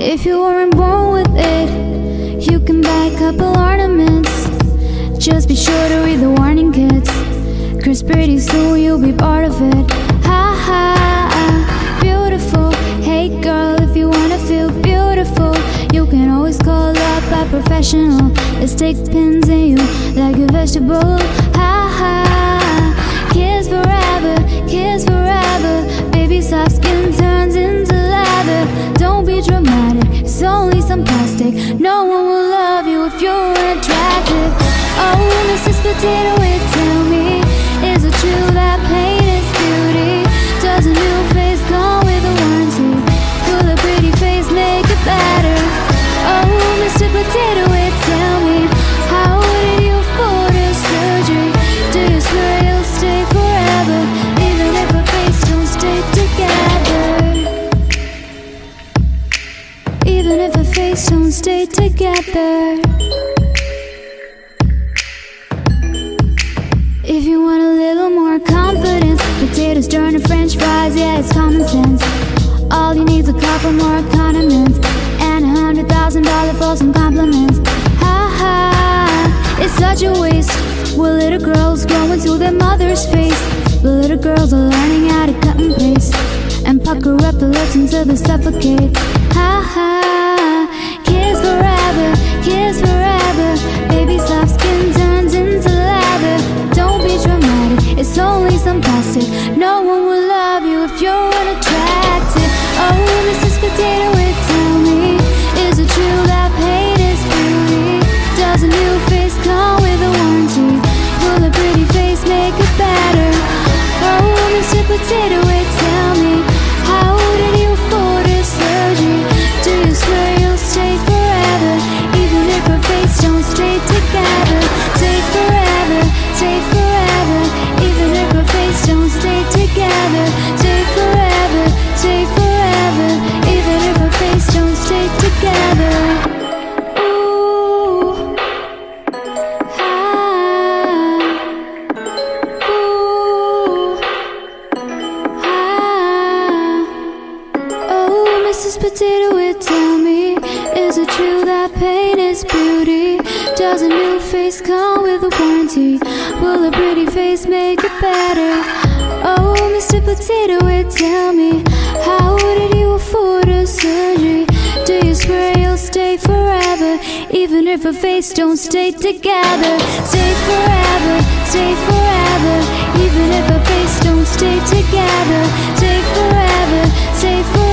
If you weren't born with it, you can buy a couple ornaments. Just be sure to read the warning kids. Cause pretty soon you'll be part of it. Ha professional. Let's take pins in you like a vegetable. Ha ha, kiss forever, kiss forever. Baby, soft skin turns into leather. Don't be dramatic, it's only some plastic. No one will love you if you're unattractive. Oh, Mrs. Potato don't stay together. If you want a little more confidence, potatoes turn to french fries, yeah, it's common sense. All you need's a couple more condiments and a hundred thousand dollars for some compliments. Ha ha, it's such a waste. Well, little girls grow into their mother's face. The little girls are learning how to cut and paste and pucker up the lips until they suffocate. Ha ha, No one will love you if you're unattractive. Oh, Mrs. Potato Mrs. Potato Head, tell me, is it true that pain is beauty? Does a new face come with a warranty? Will a pretty face make it better? Oh, Mr. Potato Head, tell me, how did you afford a surgery? Do you swear you'll stay forever, even if a face don't stay together? Stay forever, stay forever, even if a face don't stay together. Stay forever, stay forever,